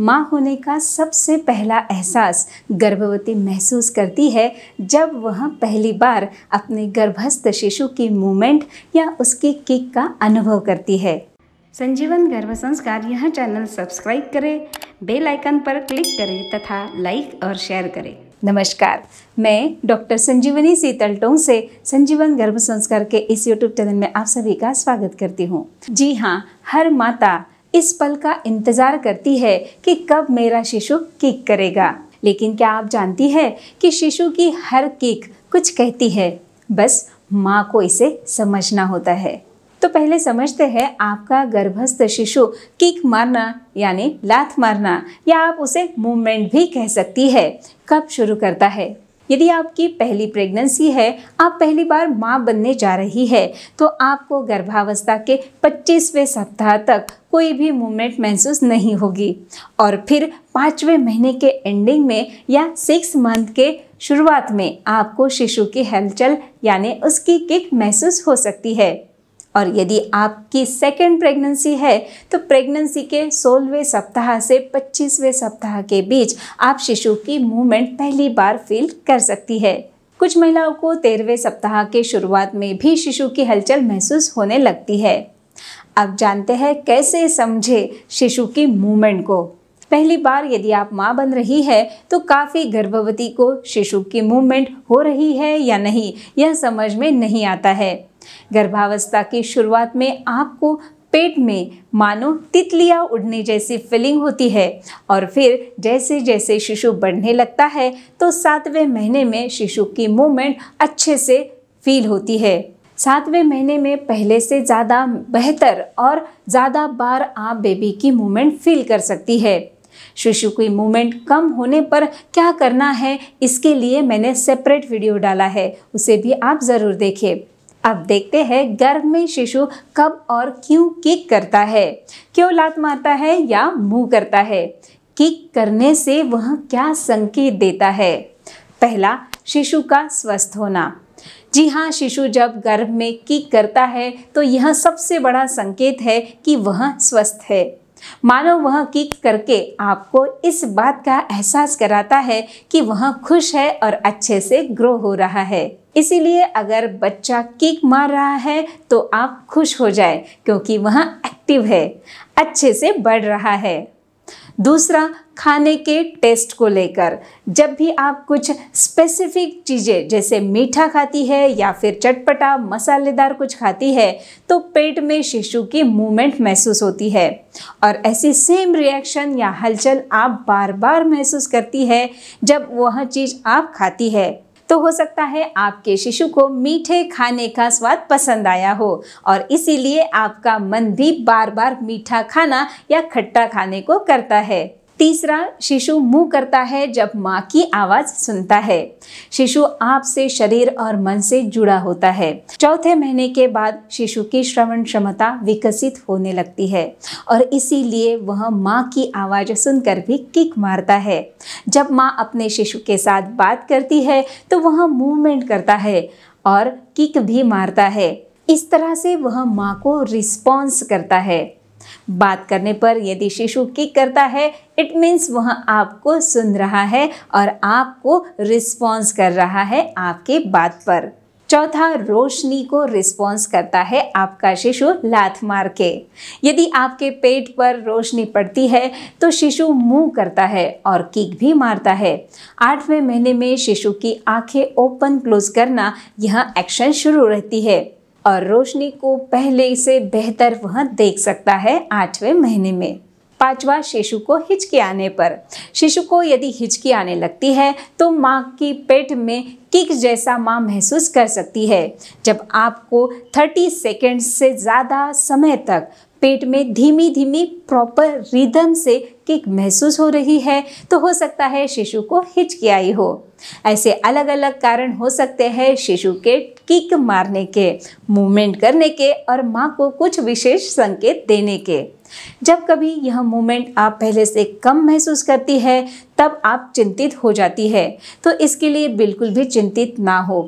माँ होने का सबसे पहला एहसास गर्भवती महसूस करती है जब वह पहली बार अपने गर्भस्थ शिशु की मूवमेंट या उसकी किक का अनुभव करती है। संजीवन गर्भ संस्कार यह चैनल सब्सक्राइब करें, बेल आइकन पर क्लिक करें तथा लाइक और शेयर करें। नमस्कार, मैं डॉक्टर संजीवनी सीतलटों से संजीवन गर्भ संस्कार के इस यूट्यूब चैनल में आप सभी का स्वागत करती हूँ। जी हाँ हर माता इस पल का इंतज़ार करती है कि कब मेरा शिशु किक करेगा। लेकिन क्या आप जानती है कि शिशु की हर किक कुछ कहती है? बस माँ को इसे समझना होता है। तो पहले समझते हैं आपका गर्भस्थ शिशु किक मारना, यानी लात मारना, या आप उसे मूवमेंट भी कह सकती है। कब शुरू करता है? यदि आपकी पहली प्रेगनेंसी है, आप पहली बार माँ बनने जा रही है तो आपको गर्भावस्था के 25वें सप्ताह तक कोई भी मूवमेंट महसूस नहीं होगी। और फिर पाँचवें महीने के एंडिंग में या सिक्स मंथ के शुरुआत में आपको शिशु की हलचल, यानी उसकी किक महसूस हो सकती है। और यदि आपकी सेकेंड प्रेगनेंसी है तो प्रेगनेंसी के सोलहवें सप्ताह से पच्चीसवें सप्ताह के बीच आप शिशु की मूवमेंट पहली बार फील कर सकती है। कुछ महिलाओं को तेरहवें सप्ताह के शुरुआत में भी शिशु की हलचल महसूस होने लगती है। अब जानते हैं कैसे समझे शिशु की मूवमेंट को। पहली बार यदि आप माँ बन रही है तो काफ़ी गर्भवती को शिशु की मूवमेंट हो रही है या नहीं, यह समझ में नहीं आता है। गर्भावस्था की शुरुआत में आपको पेट में मानो तितलियाँ उड़ने जैसी फीलिंग होती है और फिर जैसे जैसे शिशु बढ़ने लगता है तो सातवें महीने में शिशु की मूवमेंट अच्छे से फील होती है। सातवें महीने में पहले से ज़्यादा बेहतर और ज़्यादा बार आप बेबी की मूवमेंट फील कर सकती है। शिशु की मूवमेंट कम होने पर क्या करना है, इसके लिए मैंने सेपरेट वीडियो डाला है, उसे भी आप ज़रूर देखें। अब देखते हैं गर्भ में शिशु कब और क्यों किक करता है। क्यों लात मारता है या मुँह करता है? किक करने से वह क्या संकेत देता है? पहला, शिशु का स्वस्थ होना। जी हाँ शिशु जब गर्भ में किक करता है तो यह सबसे बड़ा संकेत है कि वह स्वस्थ है। मानो वह किक करके आपको इस बात का एहसास कराता है कि वह खुश है और अच्छे से ग्रो हो रहा है। इसीलिए अगर बच्चा किक मार रहा है तो आप खुश हो जाए, क्योंकि वह एक्टिव है, अच्छे से बढ़ रहा है। दूसरा, खाने के टेस्ट को लेकर, जब भी आप कुछ स्पेसिफिक चीज़ें, जैसे मीठा खाती है, या फिर चटपटा, मसालेदार कुछ खाती है तो पेट में शिशु की मूवमेंट महसूस होती है। और ऐसी सेम रिएक्शन या हलचल आप बार बार महसूस करती है, जब वह चीज़ आप खाती है। तो हो सकता है आपके शिशु को मीठे खाने का स्वाद पसंद आया हो और इसीलिए आपका मन भी बार बार मीठा खाना या खट्टा खाने को करता है। तीसरा, शिशु मुँह करता है जब माँ की आवाज़ सुनता है। शिशु आपसे शरीर और मन से जुड़ा होता है। चौथे महीने के बाद शिशु की श्रवण क्षमता विकसित होने लगती है और इसीलिए वह माँ की आवाज़ सुनकर भी किक मारता है। जब माँ अपने शिशु के साथ बात करती है तो वह मूवमेंट करता है और किक भी मारता है। इस तरह से वह माँ को रिस्पॉन्स करता है। बात करने पर यदि शिशु किक करता है इट मीन्स वह आपको सुन रहा है और आपको रिस्पॉन्स कर रहा है आपके बात पर। चौथा, रोशनी को रिस्पॉन्स करता है आपका शिशु लात मार के। यदि आपके पेट पर रोशनी पड़ती है तो शिशु मुँह करता है और किक भी मारता है। आठवें महीने में शिशु की आँखें ओपन क्लोज करना यह एक्शन शुरू रहती है। और रोशनी को पहले से बेहतर वह देख सकता है आठवें महीने में। पांचवा शिशु को हिचकी आने पर। शिशु को यदि हिचकी आने लगती है तो माँ की पेट में किक जैसा माँ महसूस कर सकती है। जब आपको 30 सेकेंड से ज़्यादा समय तक पेट में धीमी धीमी प्रॉपर रिदम से किक महसूस हो रही है तो हो सकता है शिशु को हिचकी आई हो। ऐसे अलग अलग कारण हो सकते हैं शिशु के किक मारने के, मूवमेंट करने के और माँ को कुछ विशेष संकेत देने के। जब कभी यह मूवमेंट आप पहले से कम महसूस करती है, तब आप चिंतित हो जाती है। तो इसके लिए बिल्कुल भी चिंतित ना हो।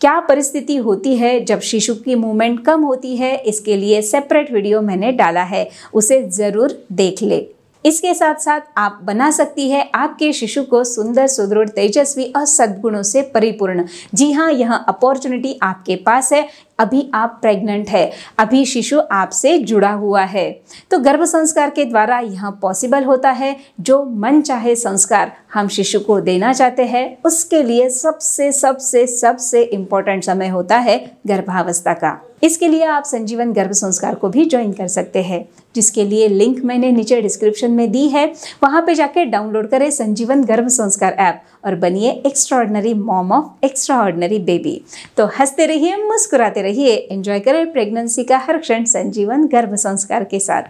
क्या परिस्थिति होती है जब शिशु की मूवमेंट कम होती है, इसके लिए सेपरेट वीडियो मैंने डाला है, उसे ज़रूर देख ले। इसके साथ साथ आप बना सकती है आपके शिशु को सुंदर, सुदृढ़, तेजस्वी और सद्गुणों से परिपूर्ण। जी हाँ यह अपॉर्चुनिटी आपके पास है। अभी आप प्रेग्नेंट है। अभी शिशु आपसे जुड़ा हुआ है। तो गर्भ संस्कार के द्वारा यह पॉसिबल होता है। जो मन चाहे संस्कार हम शिशु को देना चाहते हैं, उसके लिए सबसे सबसे सबसे इम्पोर्टेंट समय होता है गर्भावस्था का। इसके लिए आप संजीवन गर्भ संस्कार को भी ज्वाइन कर सकते हैं, जिसके लिए लिंक मैंने नीचे डिस्क्रिप्शन में दी है। वहाँ पे जाके डाउनलोड करें संजीवन गर्भ संस्कार ऐप और बनिए extraordinary mom of extraordinary baby तो हँसते रहिए, मुस्कुराते रहिए एंजॉय करें प्रेगनेंसी का हर क्षण संजीवन गर्भ संस्कार के साथ।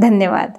धन्यवाद।